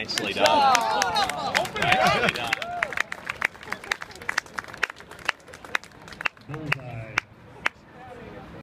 Nicely done. Nicely done.